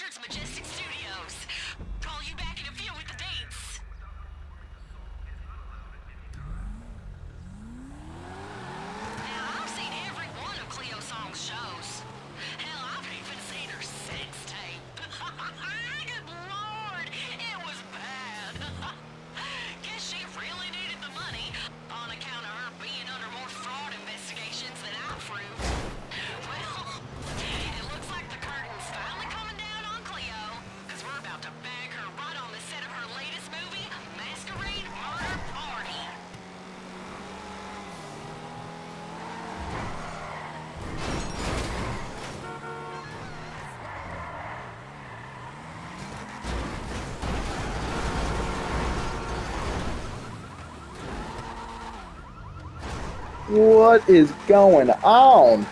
Richards Majestic Studios. What is going on?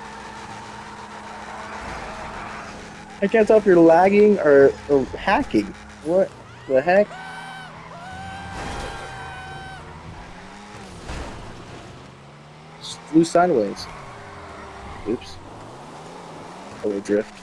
I can't tell if you're lagging or, or hacking. What the heck? Just flew sideways. Oops. Oh, Hello, drift.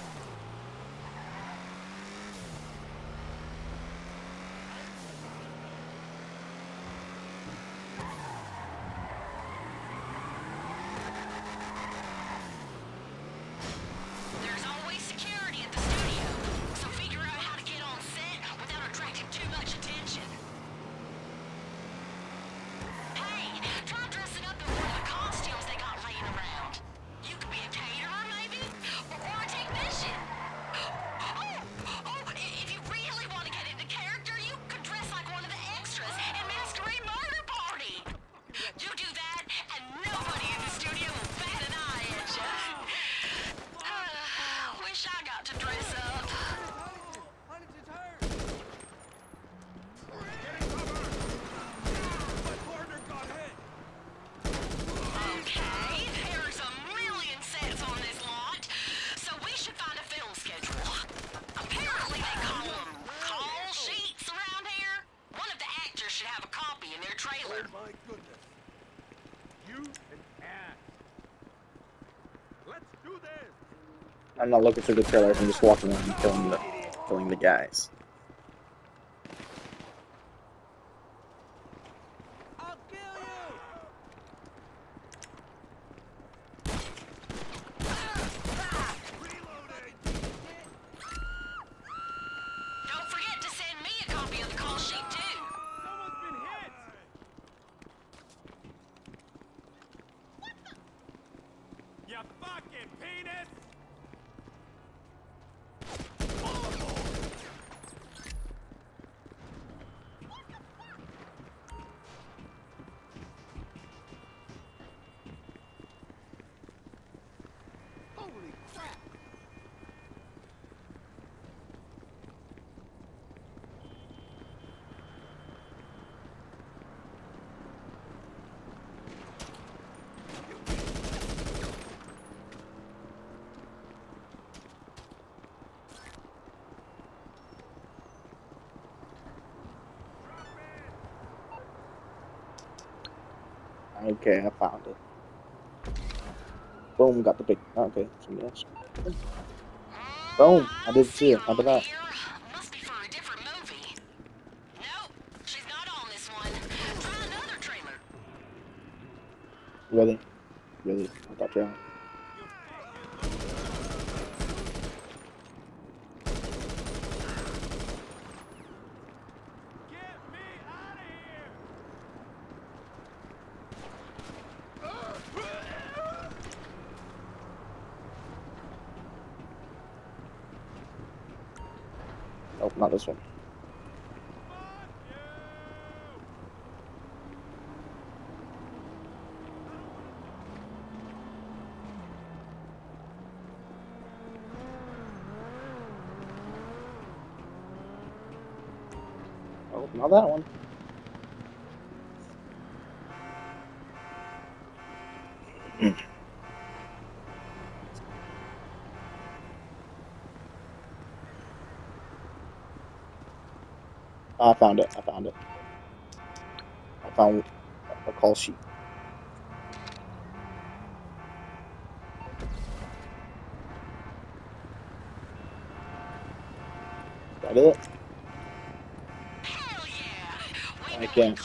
I'm not looking through the trailers. I'm just walking around and killing the, killing the guys. fucking penis! Okay, I found it. Boom, got the big. Okay, something else. Boom, I didn't see it. How about that? Really? Really? I thought you were not this one. Oh, not that one. Oh, I found it. I found it. I found a call sheet. Is that it? I can't.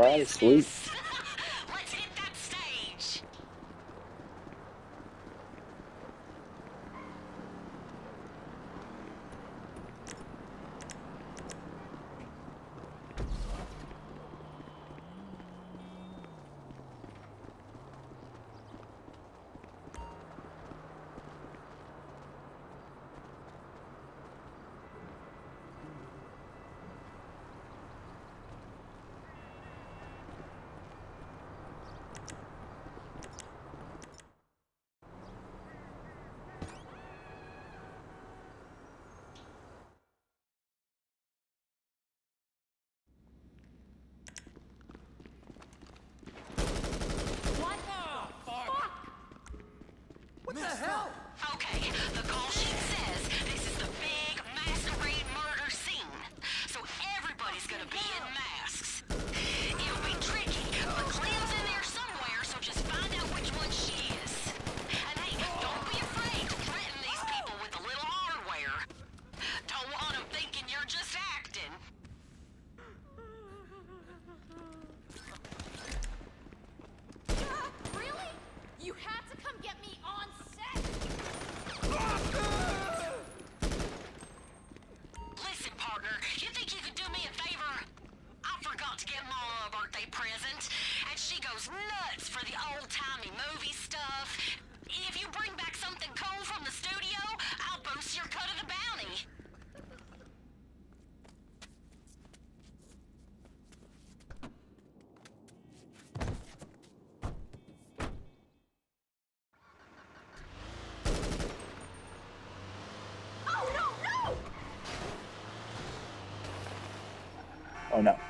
All right, sweet. goes nuts for the old-timey movie stuff. If you bring back something cool from the studio, I'll boost your cut of the bounty. Oh no.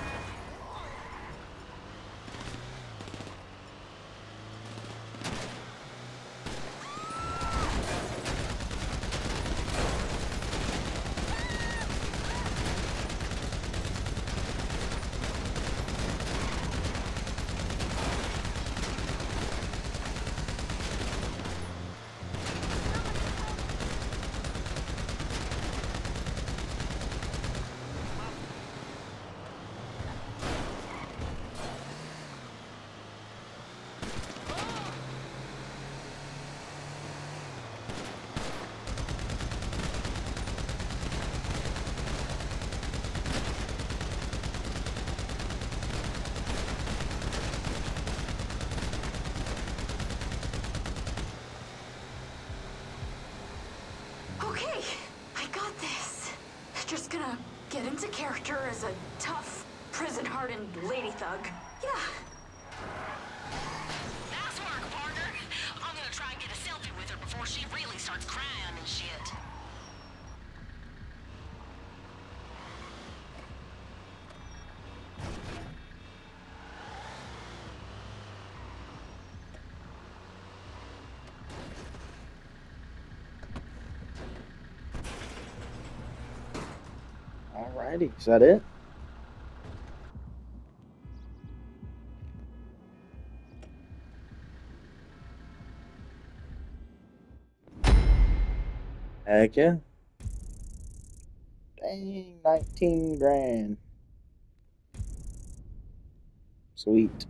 just gonna get into character as a tough, prison-hardened lady thug. Yeah. Nice work, partner. I'm gonna try and get a selfie with her before she really starts crying and shit. Alrighty, is that it? Heck yeah. Dang, 19 grand. Sweet.